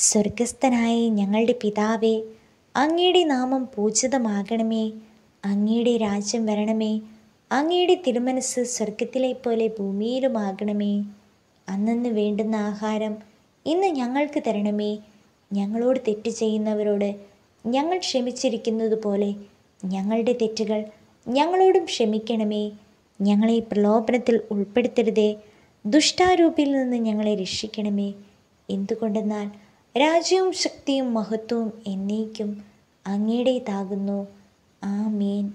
സ്വർഗസ്ഥനായ ഞങ്ങളുടെ പിതാവേ അങ്ങയുടെ നാമം പൂജിതമാകണമേ. അങ്ങയുടെ രാജ്യം വരണമേ. അങ്ങയുടെ തിരുമനസ് സ്വർഗത്തിലെ പോലെ ഭൂമിയിലുമാകണമേ. അന്നന്ന് വേണ്ടുന്ന ആഹാരം ഇന്ന് ഞങ്ങൾക്ക് തരണമേ. ഞങ്ങളോട് തെറ്റ് ചെയ്യുന്നവരോട് ഞങ്ങൾ ക്ഷമിച്ചിരിക്കുന്നത് പോലെ ഞങ്ങളുടെ തെറ്റുകൾ ഞങ്ങളോടും ക്ഷമിക്കണമേ. ഞങ്ങളെ പ്രലോഭനത്തിൽ ഉൾപ്പെടുത്തരുതേ. ദുഷ്ടാരൂപിയിൽ നിന്ന് ഞങ്ങളെ രക്ഷിക്കണമേ. എന്തുകൊണ്ടെന്നാൽ രാജ്യവും ശക്തിയും മഹത്വവും എന്നേക്കും അങ്ങയുടേതാകുന്നു. ആമേൻ.